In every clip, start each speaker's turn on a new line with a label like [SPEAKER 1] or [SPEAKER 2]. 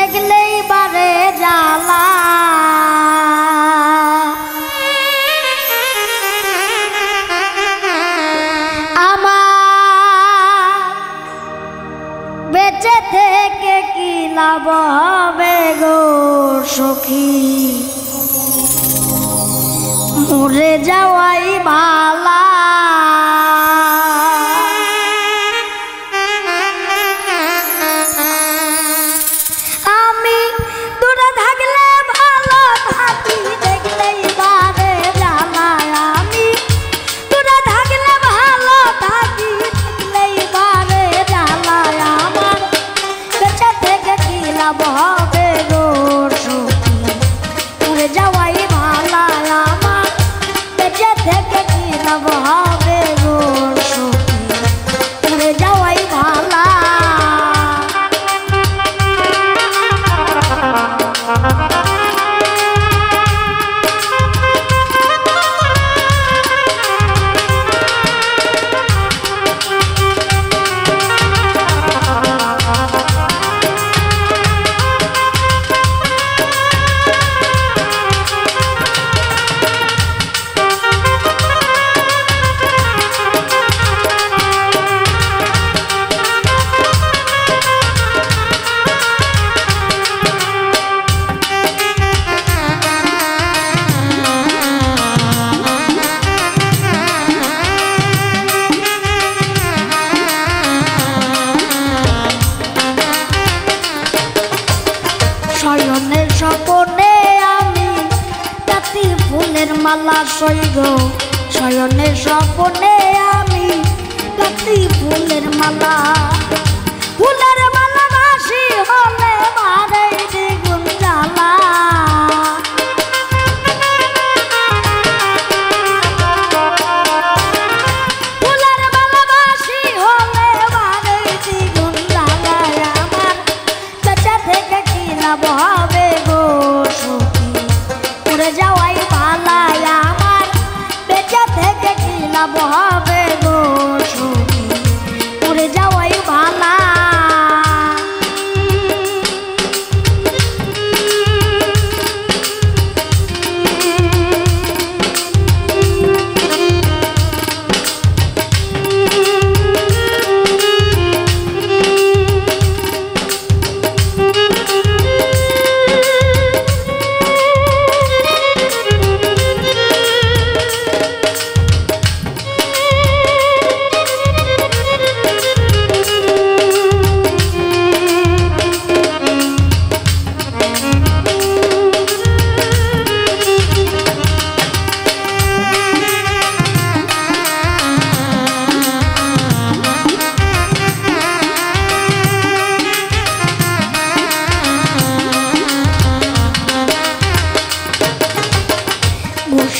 [SPEAKER 1] দেখলেই বারে জালা বেঁচে কি সখী? মরে যাওয়াই ভালা। মালা সৈগ শয়নে স্বপনে আমি রাখি ফুলের মালা। ফুলের মালা বাসি হলে মারে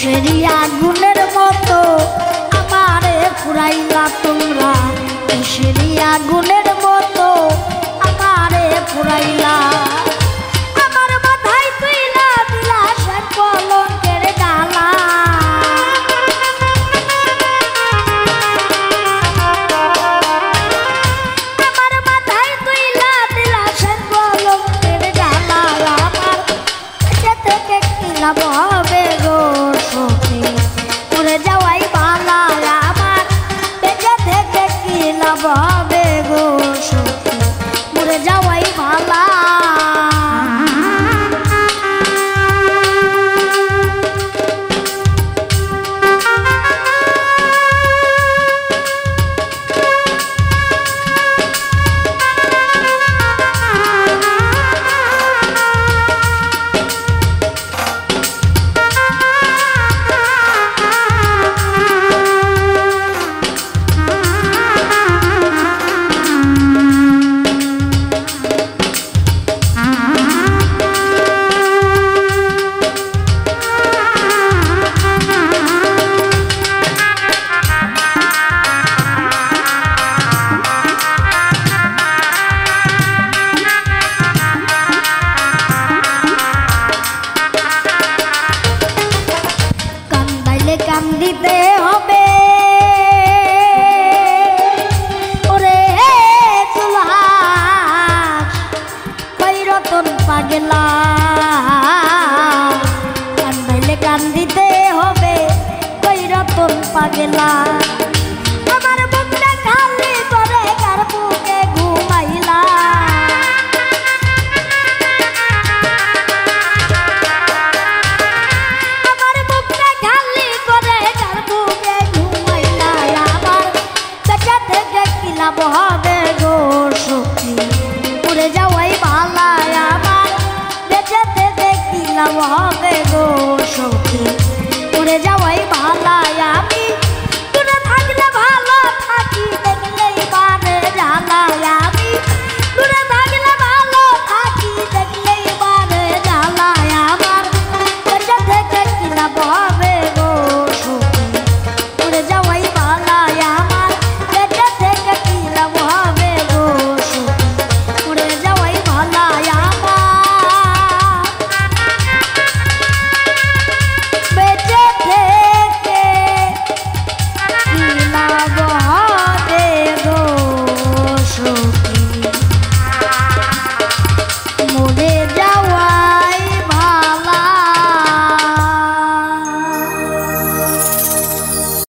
[SPEAKER 1] সেরি আগুনের মতো আমারে পুরাইলা তোমরা। সেরি আগুনের মতো আমারে পুরাইলা না ভাবে গো সত্যি। মরে যাওয়াই ভালা হবে গো সখী। উড়ে যাওয়াই ভালাই আমি